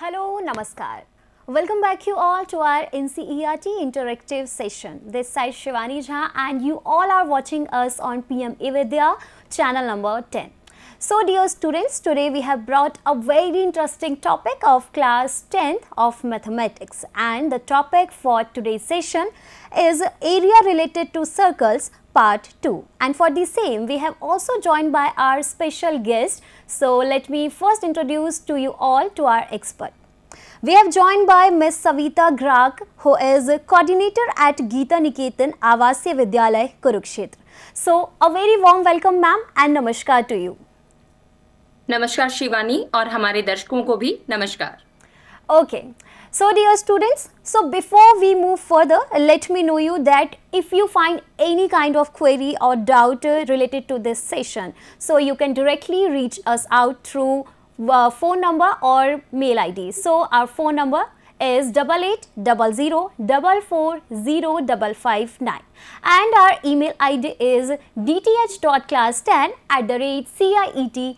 Hello, Namaskar. Welcome back you all to our NCERT interactive session. This side Shivani Jha and you all are watching us on PM Evidya channel number 10. So dear students, today we have brought a very interesting topic of class 10th of mathematics and the topic for today's session is area related to circles part 2 and for the same we have also joined by our special guest. So let me first introduce to you all to our expert. We have joined by Ms. Savita Grak, who is coordinator at Geeta Niketan Avasya Vidyalay, Kurukshetra. So, a very warm welcome, ma'am, and namaskar to you. नमस्कार शिवानी और हमारे दर्शकों को भी नमस्कार Okay. So, dear students, so before we move further, let me know you that if you find any kind of query or doubt uh, related to this session, so you can directly reach us out through uh, phone number or mail ID. So, our phone number is double eight double zero double four zero double five nine and our email ID is dth.class10 at the rate ciet.nic.in.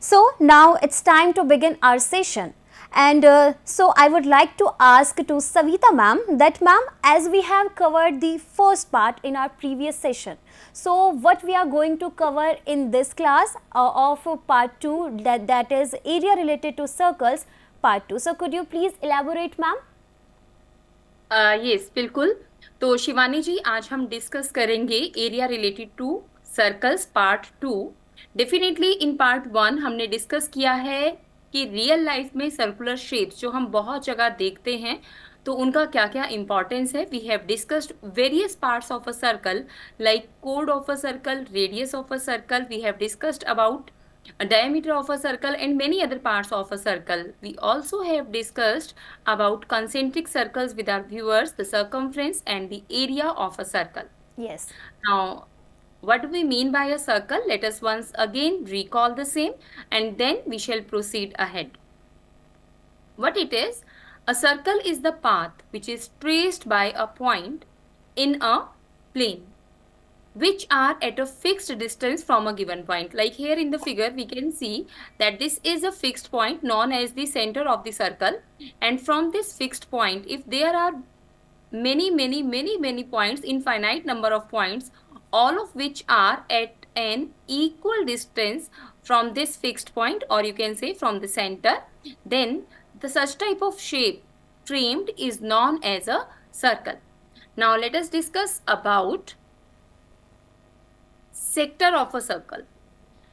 So now it's time to begin our session. And uh, so I would like to ask to Savita ma'am that ma'am as we have covered the first part in our previous session. So what we are going to cover in this class uh, of part 2 that, that is area related to circles part 2. So could you please elaborate ma'am? Yes uh, बिल्कुल तो शिवानी जी आज हम discuss करेंगे area related to circles part two definitely in part one हमने discuss किया है कि real life में सर्कुलर शेप जो हम बहुत जगह देखते हैं तो उनका क्या क्या इंपॉर्टेंस है? We have discussed various parts of a circle like code of a circle radius of a circle we have discussed about diameter of a circle and many other parts of a circle we also have discussed about concentric circles with our viewers the circumference and the area of a circle yes now what do we mean by a circle? Let us once again recall the same and then we shall proceed ahead. What it is? A circle is the path which is traced by a point in a plane which are at a fixed distance from a given point. Like here in the figure, we can see that this is a fixed point known as the center of the circle. And from this fixed point, if there are many, many, many, many points, infinite number of points, all of which are at an equal distance from this fixed point or you can say from the center, then the such type of shape framed is known as a circle. Now let us discuss about sector of a circle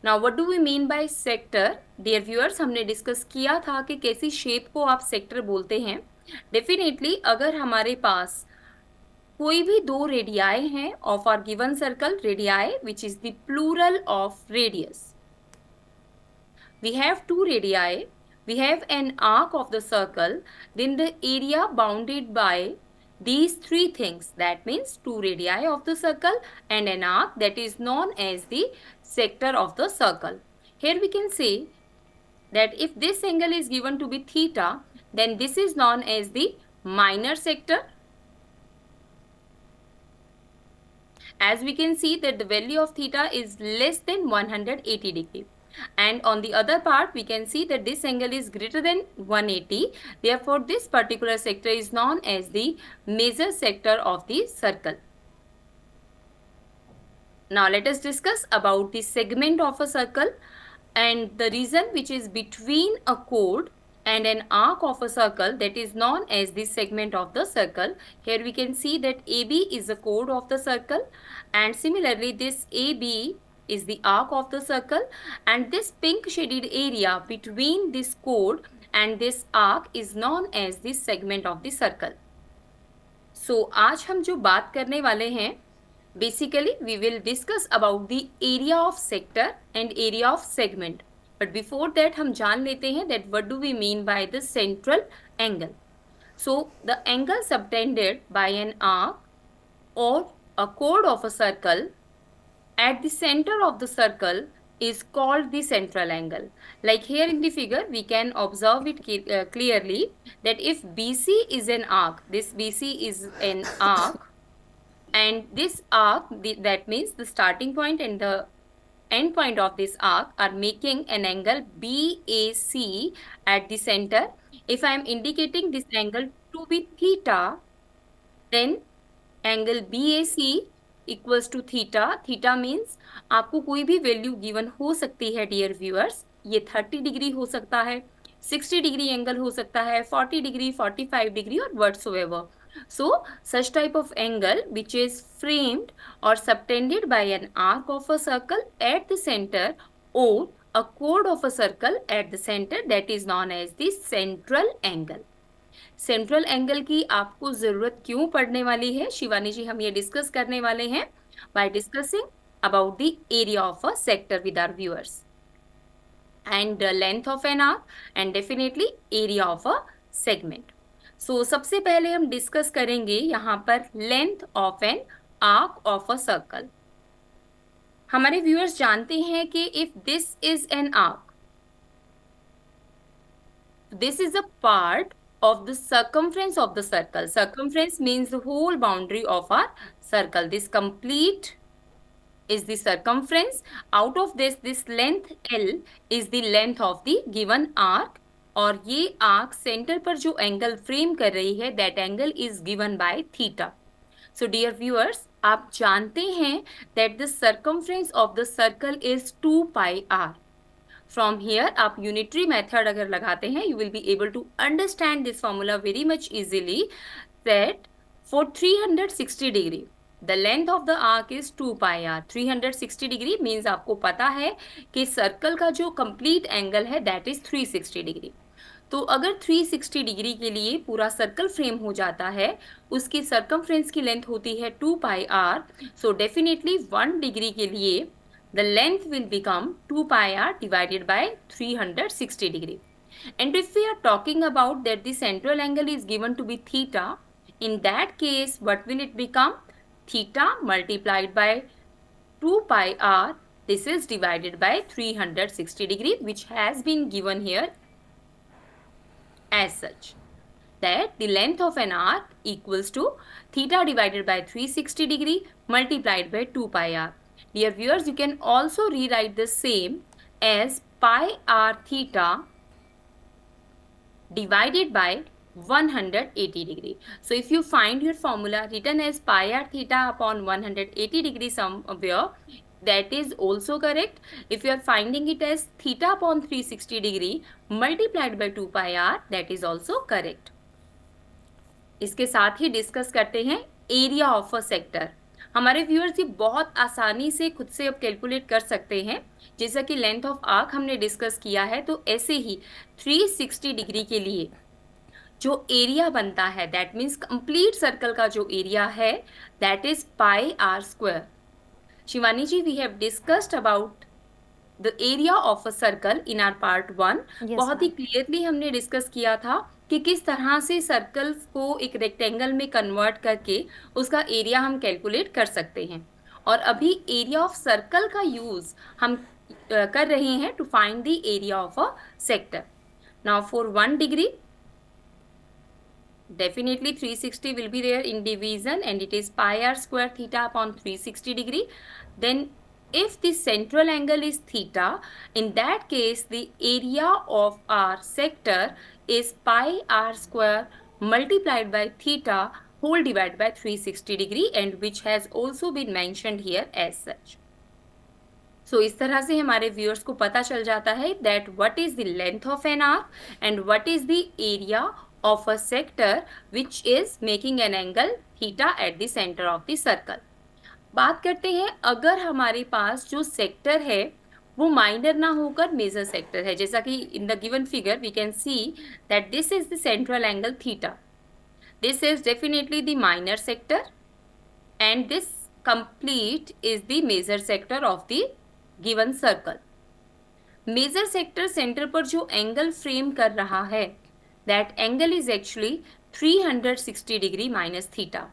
now what do we mean by sector dear viewers हमने discuss किया था कि कैसी shape को आप sector बोलते हैं definitely अगर हमारे पास कोई भी दो रेडियाए हैं of our given circle radii which is the plural of radius we have two radii we have an arc of the circle then the area bounded by these three things that means two radii of the circle and an arc that is known as the sector of the circle. Here we can say that if this angle is given to be theta then this is known as the minor sector. As we can see that the value of theta is less than 180 degree. And on the other part we can see that this angle is greater than 180 therefore this particular sector is known as the major sector of the circle. Now let us discuss about the segment of a circle and the region which is between a chord and an arc of a circle that is known as the segment of the circle. Here we can see that AB is the chord of the circle and similarly this AB is the arc of the circle and this pink shaded area between this chord and this arc is known as the segment of the circle. So आज हम जो बात करने वाले हैं basically we will discuss about the area of sector and area of segment. But before that हम जान लेते हैं that what do we mean by the central angle. So the angle subtended by an arc or a chord of a circle at the center of the circle is called the central angle. Like here in the figure, we can observe it uh, clearly that if BC is an arc, this BC is an arc and this arc, the, that means the starting point and the end point of this arc are making an angle BAC at the center. If I am indicating this angle to be theta, then angle BAC equals to theta. Theta means आपको कोई भी value given हो सकती है dear viewers ये 30 degree हो सकता है 60 डिग्री एंगल हो सकता है 40 डिग्री 45 डिग्री और words So such type of angle which is framed or subtended by an arc of a circle at the center or a chord of a circle at the center that is known as the central angle. Central angle की आपको ज़रूरत क्यों पड़ने वाली है शिवानी जी हम ये discuss करने वाले हैं by discussing about the area of a sector with our viewers and length of an arc and definitely area of a segment so so, सबसे पहले हम डिस्कस करेंगे यहाँ पर length of an arc of a circle हमारे viewers जानते हैं कि if this is an arc this is a part of the circumference of the circle circumference means the whole boundary of our circle this complete is the circumference. Out of this this length l is the length of the given arc. और ये arc centre पर जो angle frame कर रही है that angle is given by theta so dear viewers आप जानते हैं that the circumference of the circle is two pi r from here आप यूनिटरी मेथड अगर लगाते हैं you will be able to understand this formula very much easily that for 360 degree the length of the arc is two pi r 360 degree means आपको पता है कि circle का जो कंप्लीट एंगल है दैट इज़ 360 डिग्री तो अगर 360 degree के लिए पूरा सर्कल फ्रेम हो जाता है, उसकी सर्कमफ्रेंस की लेंथ होती है two pi r so definitely one degree के लिए the length will become two pi r divided hundred sixty degree and if we are talking about that this central angle is given to be theta in that case what will it become theta multiplied by two pi r this is divided is three hundred sixty degree which has been given here as such that the length of an arc equals to theta divided by 360 degree multiplied by 2 pi r. Dear viewers, you can also rewrite the same as pi r theta divided by 180 degree. So if you find your formula written as pi r theta upon 180 degree somewhere, that is also correct. If you are finding it as theta upon 360 degree multiplied by 2 pi r, that is also correct. इसके साथ ही discuss करते हैं area of a sector हमारे viewers ये बहुत आसानी से खुद से अब कैलकुलेट कर सकते हैं जैसा कि लेंथ ऑफ़ आर्क हमने डिस्कस किया है तो ऐसे ही 360 डिग्री के लिए जो एरिया बनता है दैट मीन्स कंप्लीट सर्कल का जो एरिया है that is pi r square Shivani ji, we have discussed about the area of a circle in our part one. yes, बहुत ही क्लियरली हमने डिस्कस किया था कि किस तरह से सर्कल्स को एक रेक्टेंगल में कन्वर्ट करके उसका एरिया हम कैलकुलेट कर सकते हैं। और अभी एरिया ऑफ़ सर्कल का यूज़ हम कर रहे हैं to find the area of a sector now for one degree definitely 360 will be there in division and it is pi r square theta upon 360 degree then if the central angle is theta in that case the area of our sector is pi r square multiplied by theta whole divided by 360 degree and which has also been mentioned here as such so so, इस तरह से हमारे viewers को पता चल जाता है that what is the length of an arc and what is the area of a sector which is making an angle theta at the center of the circle. बात करते हैं, अगर हमारे पास जो सेक्टर है, वो माइनर ना होकर मेजर सेक्टर है। जैसा कि in the given figure we can see that this is the central angle theta this is definitely the minor sector and this complete is the major sector of the given circle major sector centre पर जो angle frame कर रहा है that angle is actually 360 degree minus theta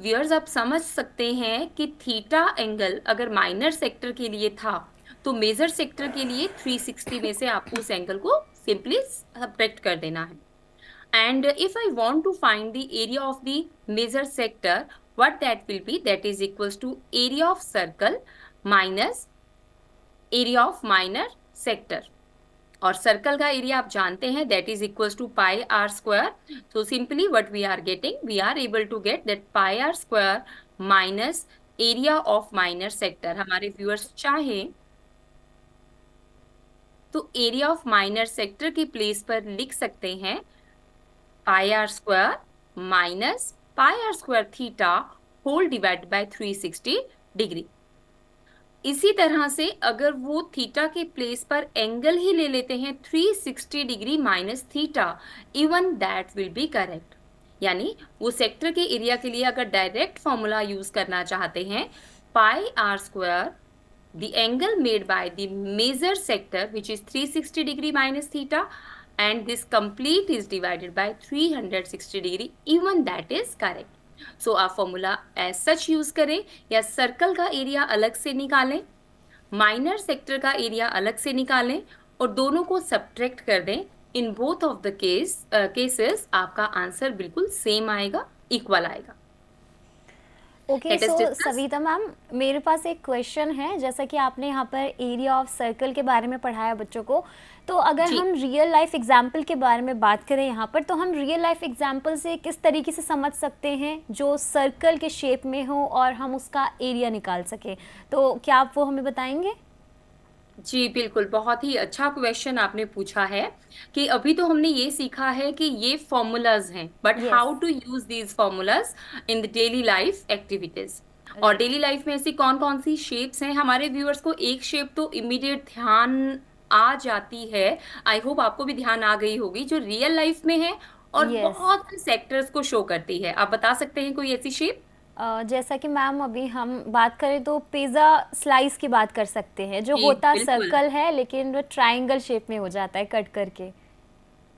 viewers आप समझ सकते हैं कि थीटा एंगल अगर माइनर सेक्टर के लिए था तो मेजर सेक्टर के लिए 360 में से आपको उस एंगल को सिंपली सब्ट्रैक्ट कर देना है. And if I want to find the area of the major sector what that will be that is equals to area of circle minus area of minor sector और circle का area आप जानते हैं that is equal to pi r square तो simply what we are getting we are able to get that pi r square minus area of minor sector हमारे viewers चाहे तो area of minor sector की place पर लिख सकते हैं pi r square minus pi r square theta whole divide by 360 degree इसी तरह से अगर वो थीटा के प्लेस पर एंगल ही ले लेते हैं 360 degree minus theta even that will be correct यानी वो सेक्टर के एरिया के लिए अगर डायरेक्ट फॉर्मूला यूज़ करना चाहते हैं pi r square the angle made by the major sector which is 360 degree minus theta and this complete is divided by 360 degree even that is correct so so, आप formula as such use करें या circle का area अलग से निकालें minor sector का area अलग से निकालें और दोनों को सब्ट्रैक्ट कर दें। In both of the case cases आपका आंसर बिल्कुल सेम आएगा इक्वल आएगा। ओके सो सविता मैम मेरे पास एक क्वेश्चन है जैसा कि आपने यहाँ पर एरिया ऑफ़ सर्कल के बारे में पढ़ाया बच्चों को। तो अगर हम रियल लाइफ एग्ज़ाम्पल के बारे में बात करें यहाँ पर तो हम रियल लाइफ एग्ज़ाम्पल से किस तरीके से समझ सकते हैं जो सर्कल के शेप में हो और हम उसका एरिया निकाल सकें। तो क्या आप वो हमें बताएँगे? जी बिल्कुल। बहुत ही अच्छा क्वेश्चन आपने पूछा है कि अभी तो हमने ये सीखा है कि ये फॉर्मूलाज हैं but how to use these formulas in the daily life activities और डेली लाइफ में ऐसी कौन कौन सी शेप्स हैं? हमारे व्यूअर्स को एक शेप तो इमीडिएट ध्यान आ जाती है। आई होप आपको भी ध्यान आ गई होगी जो रियल लाइफ में है और yes. बहुत सेक्टर्स को शो करती है। आप बता सकते हैं कोई ऐसी शेप जैसा कि मैम अभी हम बात करें तो पिज़्ज़ा स्लाइस की बात कर सकते हैं जो होता सर्कल है लेकिन वो ट्रायंगल शेप में हो जाता है कट करके।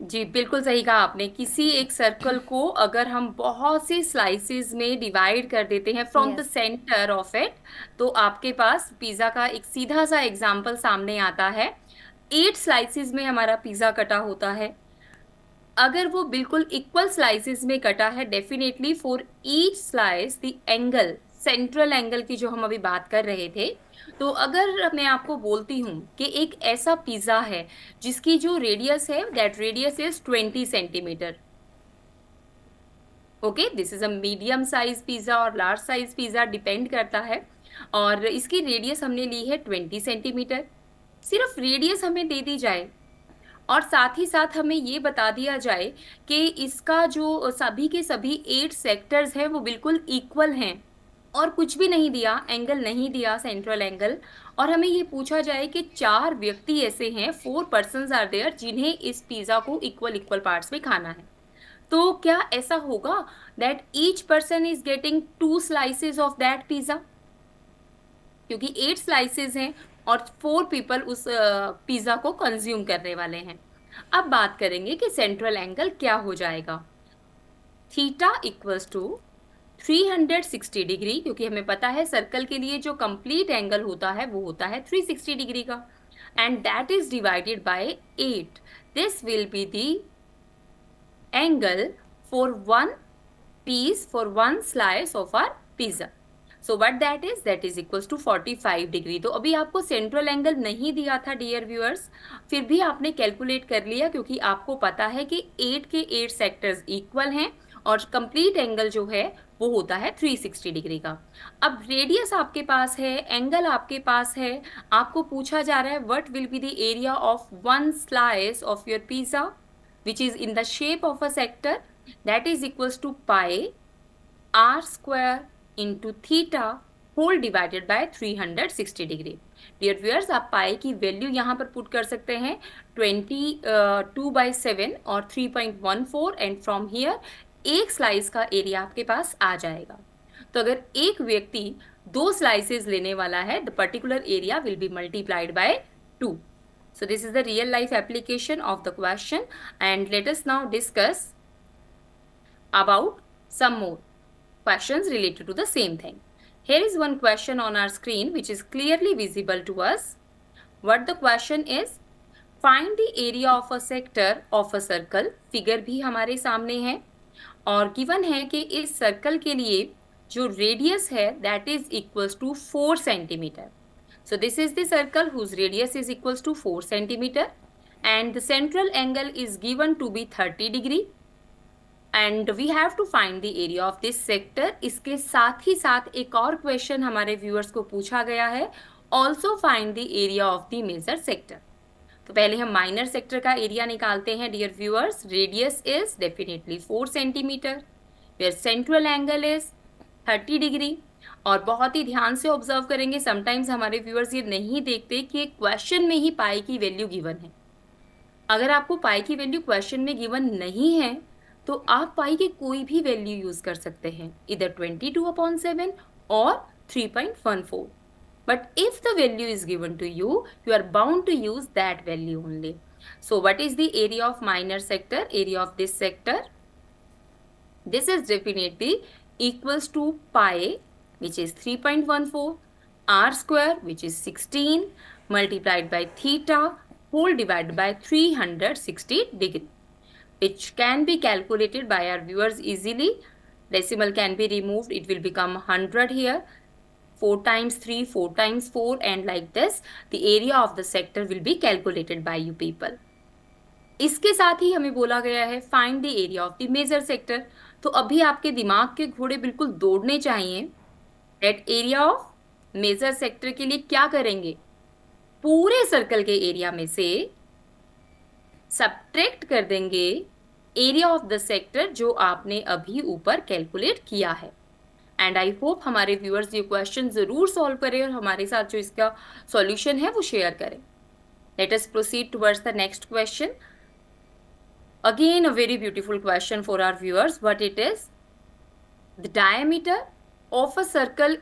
जी बिल्कुल सही कहा आपने। किसी एक सर्कल को अगर हम बहुत सी स्लाइसिस में डिवाइड कर देते हैं from the centre of it तो आपके पास पिज़्ज़ा का एक सीधा सा एग्ज़ाम्पल सामने आता है। एट स्लाइसिस में हमारा पिज़्ज़ा कटा होता है। अगर वो बिल्कुल इक्वल स्लाइसिस में कटा है definitely for each slice the angle central angle की जो हम अभी बात कर रहे थे तो अगर मैं आपको बोलती हूँ कि एक ऐसा पिज़्ज़ा है, जिसकी जो रेडियस है that radius is twenty centimetre okay this is a medium size pizza और लार्ज साइज़ पिज़्ज़ा डिपेंड करता है। और इसकी रेडियस हमने ली है ट्वेंटी सेंटीमीटर सिर्फ़ रेडियस हमें दे दी जाए और साथ ही साथ हमें ये बता दिया जाए कि इसका जो सभी के सभी एट सेक्टर्स हैं, वो बिल्कुल इक्वल हैं। और कुछ भी नहीं दिया एंगल नहीं दिया सेंट्रल एंगल और हमें ये पूछा जाए कि चार व्यक्ति ऐसे हैं फोर पर्सन आर देयर जिन्हें इस पिज़्ज़ा को इक्वल इक्वल पार्ट्स में खाना है। तो क्या ऐसा होगा that each person is getting two slices of that pizza क्योंकि एट स्लाइसेस हैं और फोर पीपल उस पिज़्ज़ा को कंज्यूम करने वाले हैं। अब बात करेंगे कि सेंट्रल एंगल क्या हो जाएगा। थीटा इक्वल्स टू 360 डिग्री क्योंकि हमें पता है सर्कल के लिए जो कंप्लीट एंगल होता है, वो होता है 360 डिग्री का। And that is divided by 8 this will be the angle for one piece for one slice of our pizza so what that is that is equals to 45 degree तो अभी आपको central angle नहीं दिया था dear viewers फिर भी आपने calculate कर लिया, क्योंकि आपको पता है कि 8 के 8 सेक्टर्स इक्वल हैं और कंप्लीट एंगल जो है, वो होता है 360 डिग्री का. अब रेडियस आपके पास है एंगल आपके पास है, आपको पूछा जा रहा है what will be the area of one slice of your pizza which is in the shape of a sector that is equals to pi r square into theta whole divided by 360 degree dear viewers आप pi की value यहाँ पर put कर सकते हैं 22 two by seven और 3.14 and from here एक slice का एरिया आपके पास आ जाएगा। तो अगर एक व्यक्ति दो स्लाइसेस लेने वाला है the particular area will be multiplied by two this is the real life application of the question and let us now discuss about some more. Questions related to the same thing. Here is one question on our screen which is clearly visible to us. What the question is? Find the area of a sector of a circle. Figure भी हमारे सामने है और given है कि इस circle के लिए जो रेडियस है that is equals to four centimetre So this is the circle whose radius is equals to 4 centimeter and the central angle is given to be 30 degree and we have to find the area of this sector इसके साथ ही साथ एक और question हमारे viewers को पूछा गया है. Also find the area of the major sector तो पहले हम माइनर सेक्टर का एरिया निकालते हैं dear viewers radius is definitely four centimetre where central angle is thirty degree और बहुत ही ध्यान से ऑब्ज़र्व करेंगे. समटाइम्स हमारे व्यूअर्स ये नहीं देखते कि क्वेश्चन में ही पाई की वैल्यू गिवन है. अगर आपको पाई की वैल्यू क्वेश्चन में गिवन नहीं है तो आप पाई के कोई भी वैल्यू यूज़ कर सकते हैं। इधर 22 अपॉन सेवन और 3.14 but if the value is given to you you are bound to use that value only so what is the area of minor sector area of this sector this is definitely equal to pi which is 3.14 r square which is 16 multiplied by theta whole divide by three hundred sixty degree which can be calculated by our viewers easily. Decimal can be removed. It will become 100 here. 4 times 3, 4 times 4 and like this the area of the sector will be calculated by you people. इसके साथ ही हमें बोला गया है find the area of the major sector तो अभी आपके दिमाग के घोड़े बिल्कुल दौड़ने चाहिए at area of major sector के लिए क्या करेंगे पूरे सर्कल के एरिया में से सब्ट्रैक्ट कर देंगे एरिया ऑफ़ द सेक्टर जो आपने अभी ऊपर कैलकुलेट किया है। एंड आई होप हमारे व्यूअर्स ये क्वेश्चन ज़रूर सॉल्व करें और हमारे साथ जो इसका सॉल्यूशन है वो शेयर करें। Let us proceed towards the next question again a very beautiful question for our viewers but it is the diameter of a circle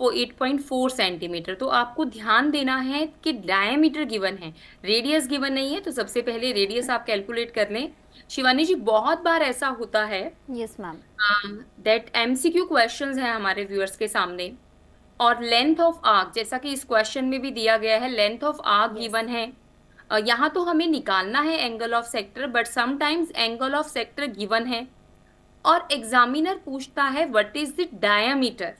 is वो 8.4 सेंटीमीटर तो आपको ध्यान देना है कि डायमीटर गिवन है। रेडियस गिवन नहीं है तो सबसे पहले रेडियस आप कैलकुलेट कर लें। शिवानी जी बहुत बार ऐसा होता है yes ma'am that MCQ questions हैं हमारे व्यूअर्स के सामने। और लेंथ ऑफ़ आर्क जैसा कि इस क्वेश्चन में भी दिया गया है लेंथ ऑफ़ आर्क गिवन है। यहाँ तो हमें निकालना है angle of sector but sometimes angle of sector given है। और एग्जामिनर पूछता है what is the diameter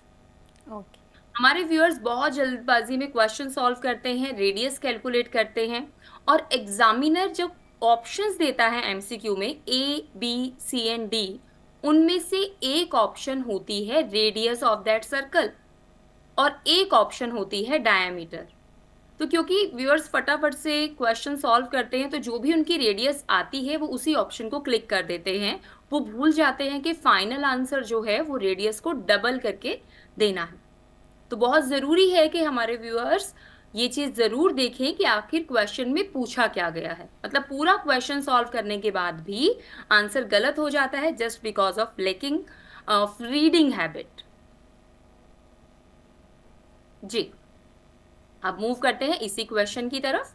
okay हमारे व्यूअर्स बहुत जल्दबाजी में क्वेश्चन सॉल्व करते हैं रेडियस कैलकुलेट करते हैं और एग्जामिनर जब ऑप्शंस देता है एमसीक्यू में A B C and D उनमें से एक ऑप्शन होती है रेडियस ऑफ़ दैट सर्कल और एक ऑप्शन होती है डायमीटर तो क्योंकि व्यूअर्स फटाफट से क्वेश्चन सॉल्व करते हैं तो जो भी उनकी रेडियस आती है, वो उसी ऑप्शन को क्लिक कर देते हैं। वो भूल जाते हैं कि फाइनल आंसर जो है, वो रेडियस को डबल करके देना है। तो बहुत ज़रूरी है कि हमारे व्यूअर्स ये चीज़ ज़रूर देखें कि आखिर क्वेश्चन में पूछा क्या गया है। मतलब पूरा क्वेश्चन सॉल्व करने के बाद भी आंसर गलत हो जाता है just because of lacking of reading habit जी। अब मूव करते हैं इसी क्वेश्चन की तरफ़।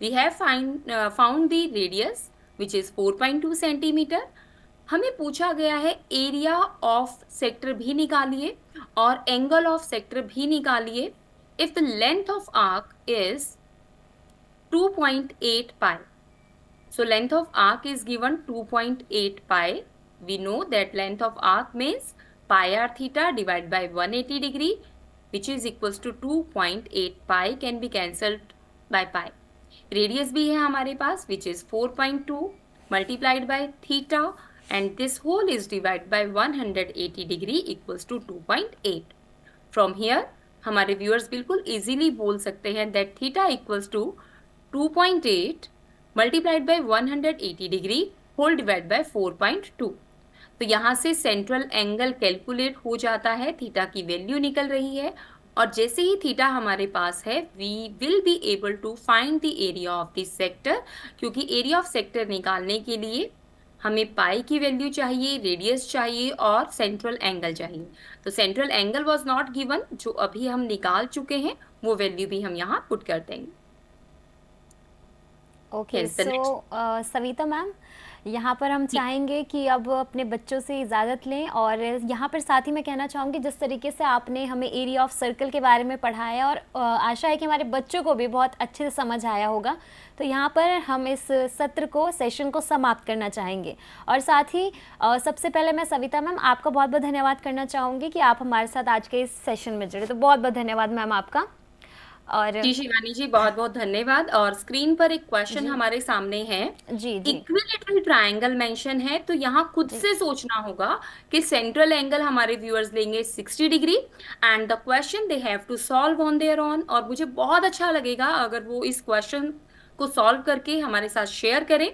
We have find found the radius which is 4.2 centimetre हमें पूछा गया है एरिया ऑफ़ सेक्टर भी निकालिए। और एंगल ऑफ़ सेक्टर भी निकालिए. If the length of arc is 2.8 pi so length of arc is given 2.8 pi we know that length of arc means pi r theta divide by 180 degree which is equals to 2.8 pi can be cancelled by pi radius भी है हमारे पास which is 4.2 multiplied by theta and this whole is divided by 180 degree equals to 2.8. From here हमारे viewers बिल्कुल easily बोल सकते हैं that theta equals to 2.8 multiplied by 180 degree whole divided by 4.2. तो यहाँ से सेंट्रल एंगल कैलकुलेट हो जाता है थीटा की वैल्यू निकल रही है और जैसे ही थीटा हमारे पास है we will be able to find the area of this sector क्योंकि एरिया ऑफ़ सेक्टर निकालने के लिए हमें पाई की वैल्यू चाहिए रेडियस चाहिए और सेंट्रल एंगल चाहिए। तो central angle was not given जो अभी हम निकाल चुके हैं वो वैल्यू भी हम यहाँ पुट कर देंगे। ओके सो सविता मैम यहाँ पर हम चाहेंगे कि अब अपने बच्चों से इजाज़त लें और यहाँ पर साथ ही मैं कहना चाहूँगी जिस तरीके से आपने हमें एरिया ऑफ़ सर्कल के बारे में पढ़ाया और आशा है कि हमारे बच्चों को भी बहुत अच्छे से समझ आया होगा। तो यहाँ पर हम इस सत्र को सेशन को समाप्त करना चाहेंगे। और साथ ही सबसे पहले मैं सविता मैम आपका बहुत बहुत धन्यवाद करना चाहूँगी कि आप हमारे साथ आज के इस सेशन में जुड़े। तो बहुत बहुत धन्यवाद मैम आपका। और जी शिवानी जी बहुत बहुत धन्यवाद। और स्क्रीन पर एक क्वेश्चन हमारे सामने है। जी जी। इक्विलेटरल ट्रायंगल मेंशन है तो यहाँ खुद से सोचना होगा कि सेंट्रल एंगल हमारे व्यूअर्स लेंगे 60 degree and the question they have to solve on their own और मुझे बहुत अच्छा लगेगा अगर वो इस क्वेश्चन को सॉल्व करके हमारे साथ शेयर करें।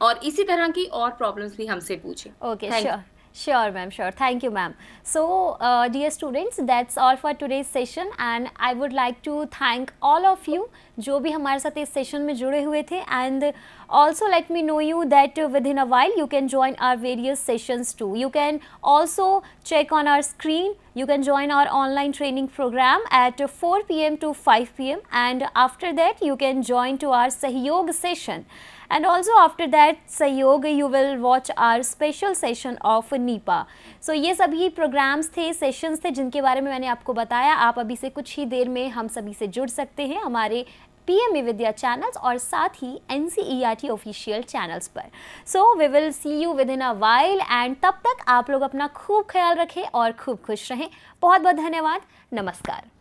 और इसी तरह की और प्रॉब्लम्स भी हमसे पूछें। Okay, Thank you. sure. Sure, ma'am. Sure. Thank you, ma'am. So, uh, dear students, that's all for today's session, and I would like to thank all of you जो भी हमारे साथ इस सेशन में जुड़े हुए थे and also let me know you that uh, within a while you can join our various sessions too. You can also check on our screen. You can join our online training program at uh, 4 p.m. to 5 p.m. and after that you can join to our Sahyog session. And also after that सहयोग you will watch our special session of NIPA. So, ये सभी programmes थे sessions थे, जिनके बारे में मैंने आपको बताया। आप अभी से कुछ ही देर में हम सभी से जुड़ सकते हैं हमारे पी एम विद्या चैनल्स और साथ ही N C E R T official channels पर। So we will see you within a while and तब तक आप लोग अपना खूब ख्याल रखें और खूब खुश रहें। बहुत बहुत धन्यवाद। नमस्कार।